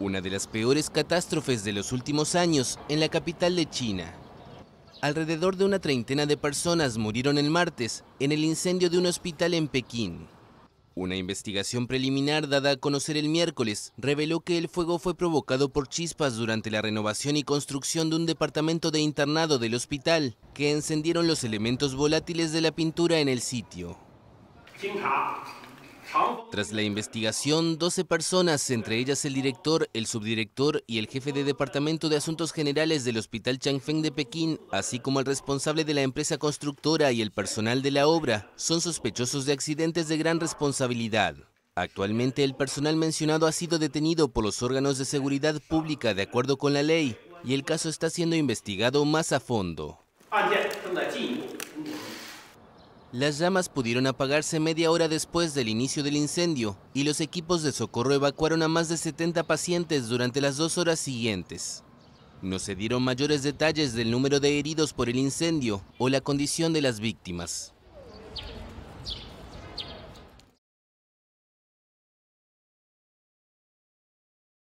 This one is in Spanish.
una de las peores catástrofes de los últimos años en la capital de China. Alrededor de una treintena de personas murieron el martes en el incendio de un hospital en Pekín. Una investigación preliminar dada a conocer el miércoles reveló que el fuego fue provocado por chispas durante la renovación y construcción de un departamento de internado del hospital, que encendieron los elementos volátiles de la pintura en el sitio. Tras la investigación, 12 personas, entre ellas el director, el subdirector y el jefe de Departamento de Asuntos Generales del Hospital Changfeng de Pekín, así como el responsable de la empresa constructora y el personal de la obra, son sospechosos de accidentes de gran responsabilidad. Actualmente el personal mencionado ha sido detenido por los órganos de seguridad pública de acuerdo con la ley y el caso está siendo investigado más a fondo. Las llamas pudieron apagarse media hora después del inicio del incendio y los equipos de socorro evacuaron a más de 70 pacientes durante las dos horas siguientes. No se dieron mayores detalles del número de heridos por el incendio o la condición de las víctimas.